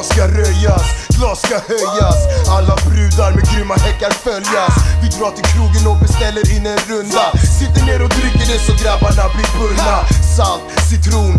Plan ska röjas, glas ska höjas. Alla brudar med grymma häckar följas. Vi drar till krogen och beställer in en runda. Sitter ner och dricker det så grabbarna blir burna. Salt, citron